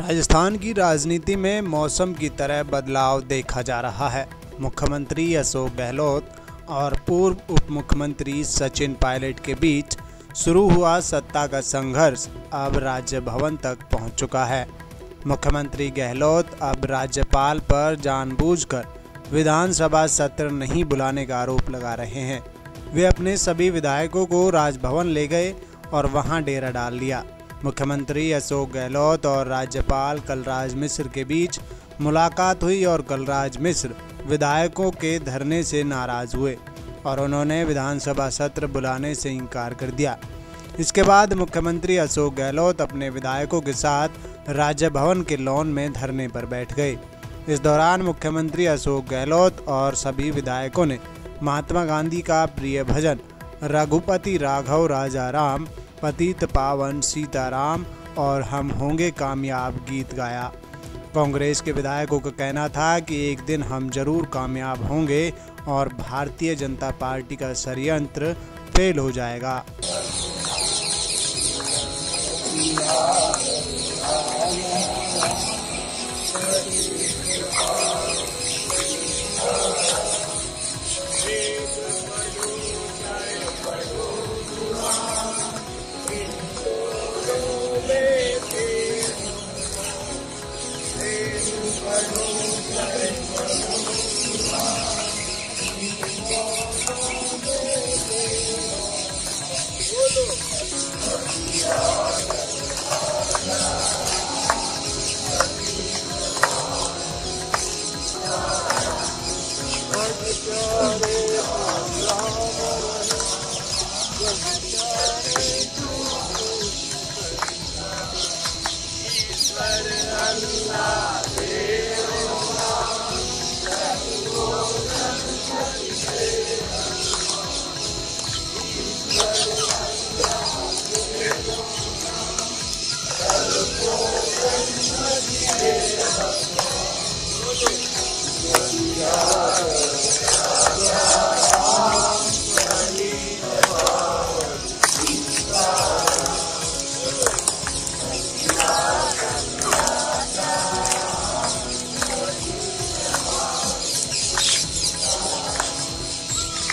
राजस्थान की राजनीति में मौसम की तरह बदलाव देखा जा रहा है। मुख्यमंत्री अशोक गहलोत और पूर्व उप मुख्यमंत्री सचिन पायलट के बीच शुरू हुआ सत्ता का संघर्ष अब राज्य भवन तक पहुँच चुका है। मुख्यमंत्री गहलोत अब राज्यपाल पर जानबूझकर विधानसभा सत्र नहीं बुलाने का आरोप लगा रहे हैं। वे अपने सभी विधायकों को राजभवन ले गए और वहाँ डेरा डाल लिया मुख्यमंत्री अशोक गहलोत और राज्यपाल कलराज मिश्र के बीच मुलाकात हुई और कलराज मिश्र विधायकों के धरने से नाराज़ हुए और उन्होंने विधानसभा सत्र बुलाने से इनकार कर दिया। इसके बाद मुख्यमंत्री अशोक गहलोत अपने विधायकों के साथ राज्य भवन के लॉन में धरने पर बैठ गए। इस दौरान मुख्यमंत्री अशोक गहलोत और सभी विधायकों ने महात्मा गांधी का प्रिय भजन रघुपति राघव राजा राम पतित पावन सीताराम और हम होंगे कामयाब गीत गाया। कांग्रेस के विधायकों का कहना था कि एक दिन हम ज़रूर कामयाब होंगे और भारतीय जनता पार्टी का षडयंत्र फेल हो जाएगा। Allah